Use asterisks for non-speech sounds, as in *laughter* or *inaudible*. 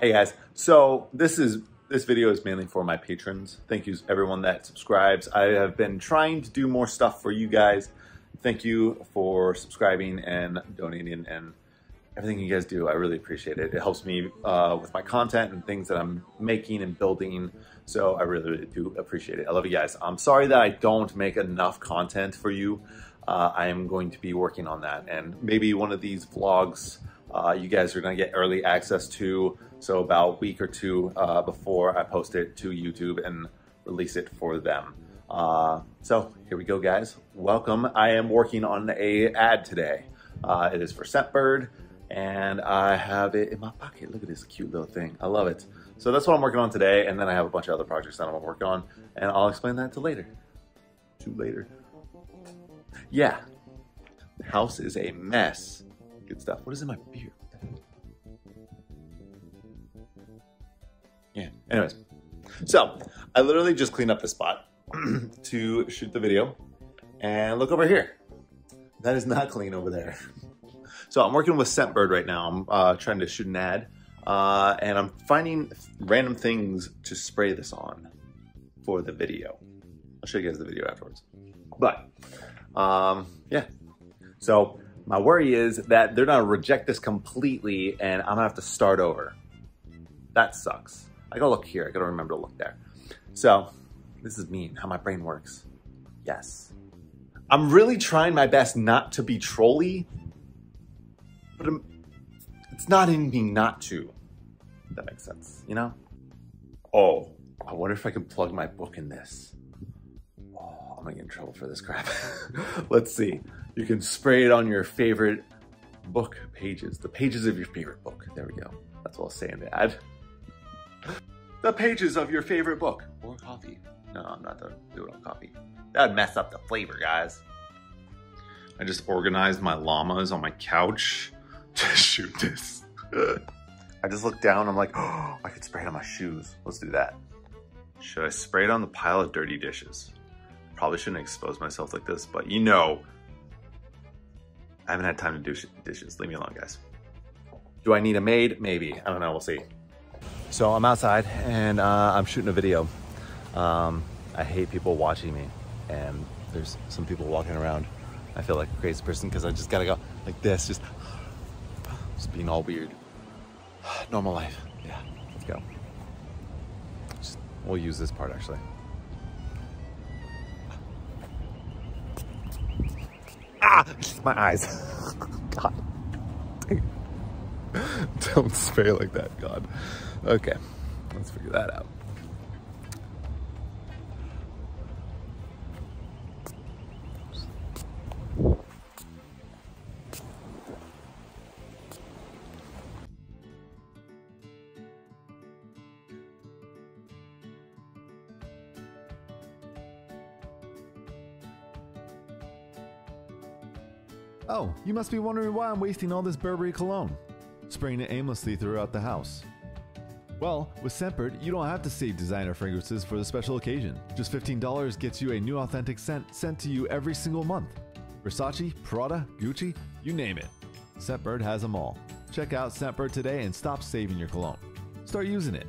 Hey guys, so this is this video is mainly for my patrons. Thank you everyone that subscribes. I have been trying to do more stuff for you guys. Thank you for subscribing and donating and everything you guys do. I really appreciate it. It helps me uh, with my content and things that I'm making and building. So I really, really do appreciate it. I love you guys. I'm sorry that I don't make enough content for you. Uh, I am going to be working on that and maybe one of these vlogs uh, you guys are to get early access to. So about a week or two uh, before I post it to YouTube and release it for them. Uh, so here we go, guys. Welcome. I am working on a ad today. Uh, it is for Scentbird, and I have it in my pocket. Look at this cute little thing. I love it. So that's what I'm working on today, and then I have a bunch of other projects that I'm working on, and I'll explain that to later. To later. Yeah, the house is a mess. Good stuff. What is in my beer? Yeah. Anyways, so I literally just cleaned up the spot *clears throat* to shoot the video, and look over here. That is not clean over there. So I'm working with Scentbird right now. I'm uh, trying to shoot an ad, uh, and I'm finding random things to spray this on for the video. I'll show you guys the video afterwards. But um, yeah, so my worry is that they're gonna reject this completely and I'm gonna have to start over. That sucks. I gotta look here, I gotta remember to look there. So, this is mean, how my brain works. Yes. I'm really trying my best not to be trolly, but I'm, it's not in me not to. That makes sense, you know? Oh, I wonder if I can plug my book in this. I'm gonna get in trouble for this crap. *laughs* Let's see. You can spray it on your favorite book pages, the pages of your favorite book. There we go. That's what I'll say in the ad. The pages of your favorite book or coffee. No, I'm not gonna do it on coffee. That'd mess up the flavor, guys. I just organized my llamas on my couch *laughs* to shoot this. *laughs* I just looked down, I'm like, oh, *gasps* I could spray it on my shoes. Let's do that. Should I spray it on the pile of dirty dishes? Probably shouldn't expose myself like this, but you know, I haven't had time to do dishes. Leave me alone, guys. Do I need a maid? Maybe. I don't know. We'll see. So I'm outside and uh, I'm shooting a video. Um, I hate people watching me, and there's some people walking around. I feel like a crazy person because I just gotta go like this, just, *sighs* just being all weird. *sighs* Normal life. Yeah, let's go. Just, we'll use this part actually. Ah, my eyes. *laughs* God. Don't spray like that, God. Okay, let's figure that out. Oh, you must be wondering why I'm wasting all this Burberry cologne, spraying it aimlessly throughout the house. Well, with Scentbird, you don't have to save designer fragrances for the special occasion. Just $15 gets you a new authentic scent sent to you every single month. Versace, Prada, Gucci, you name it. Scentbird has them all. Check out Scentbird today and stop saving your cologne. Start using it.